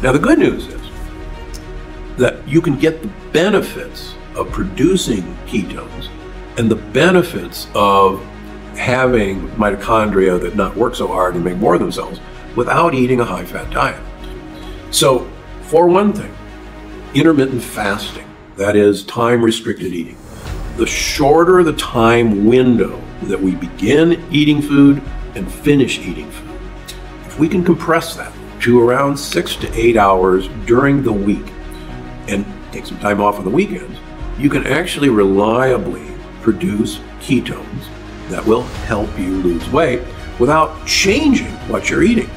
Now, the good news is that you can get the benefits of producing ketones and the benefits of having mitochondria that not work so hard and make more of themselves without eating a high fat diet. So, for one thing, intermittent fasting, that is time restricted eating. The shorter the time window that we begin eating food and finish eating food, if we can compress that to around six to eight hours during the week and take some time off on the weekends, you can actually reliably produce ketones that will help you lose weight without changing what you're eating.